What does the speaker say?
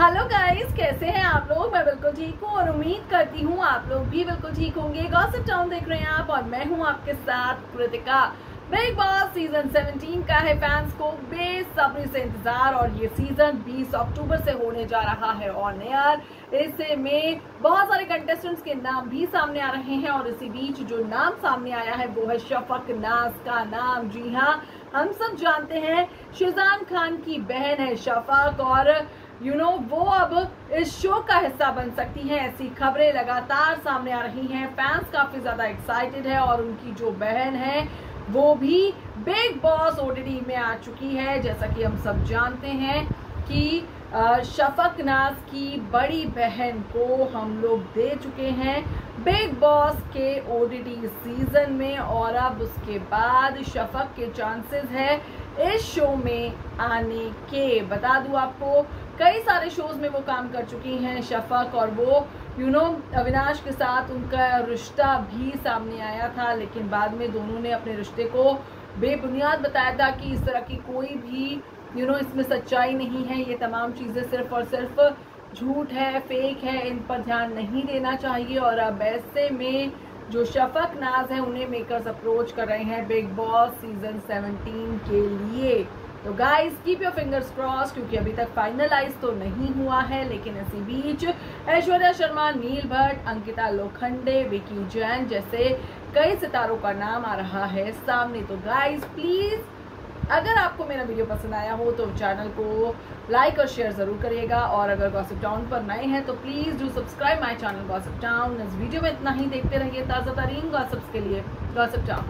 Hello guys कैसे हैं आप लोग? मैं बिल्कुल ठीक हूँ और उम्मीद करती हूँ आप लोग भी बिल्कुल ठीक होंगे। गॉसिप टाउन देख रहे हैं आप और मैं हूँ आपके साथ कृतिका। बिग बॉस सीज़न 17 का है फैंस को, बेसब्री से इंतज़ार और ये सीज़न 20 अक्टूबर से होने जा रहा है ऑन इसे में बहुत सारे कंटेस्टेंट्स के नाम भी सामने आ रहे हैं और इसी बीच जो नाम सामने आया है, वो है शफक नाज का नाम। जी हाँ हम सब जानते हैं, शिजान खान की बहन है शफक और यू नो वो अब इस शो का हिस्सा बन सकती हैं। ऐसी खबरें लगातार सामने आ रही हैं। फैंस काफ़ी ज़्यादा एक्साइटेड है और उनकी जो बहन है, वो भी बिग बॉस ओटीटी में आ चुकी है। जैसा कि हम सब जानते हैं कि शफक नाज की बड़ी बहन को हम लोग दे चुके हैं बिग बॉस के ओटीटी सीज़न में और अब उसके बाद शफक के चांसेस है इस शो में आने के। बता दूँ आपको कई सारे शोज़ में वो काम कर चुकी हैं, शफक और वो। यू नो अविनाश के साथ उनका रिश्ता भी सामने आया था, लेकिन बाद में दोनों ने अपने रिश्ते को बेबुनियाद बताया था कि इस तरह की कोई भी यू नो इसमें सच्चाई नहीं है। ये तमाम चीज़ें सिर्फ़ और सिर्फ़ झूठ है फेक है, इन पर ध्यान नहीं देना चाहिए। और अब ऐसे में जो शफक नाज है, उन्हें मेकर्स अप्रोच कर रहे हैं बिग बॉस सीज़न 17 के लिए। तो guys keep your fingers cross क्योंकि अभी तक फाइनलाइज तो नहीं हुआ है, लेकिन इसी बीच ऐश्वर्या शर्मा, नील भट्ट, अंकिता लोखंडे, विकी जैन जैसे कई सितारों का नाम आ रहा है सामने। तो गाइस प्लीज़ अगर आपको मेरा वीडियो पसंद आया हो तो चैनल को लाइक और शेयर ज़रूर करिएगा। और अगर गॉसिप टाउन पर नए हैं तो please do subscribe my channel gossip town इस वीडियो में इतना ही देखते रहिए ताज़ा तरीन गॉसिप्स के लिए। Gossip town